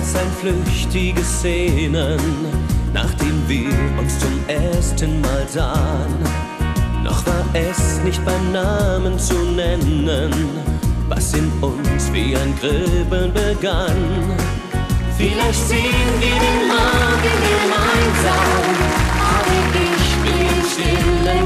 ein flüchtiges Szenen, nachdem wir uns zum ersten Mal sahen. Noch war es nicht beim Namen zu nennen, was in uns wie ein Gribbeln begann. Vielleicht sehen wir den Morgen gemeinsam, aber ich bin still.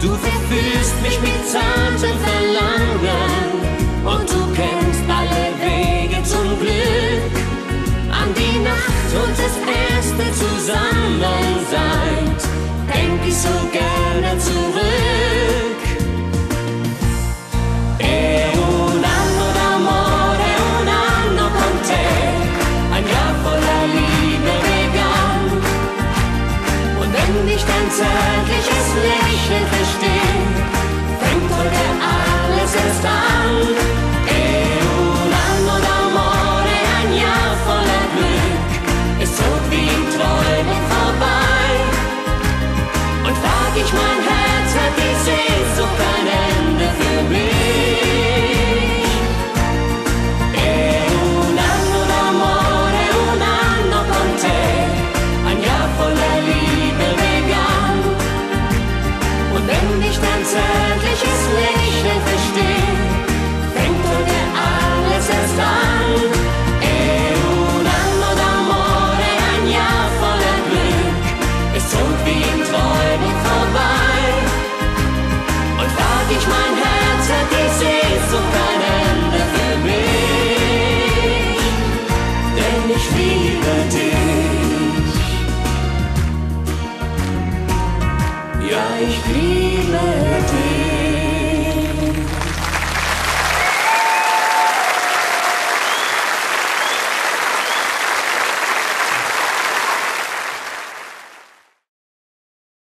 Du verführst mich mit zartem Verlangen. Und du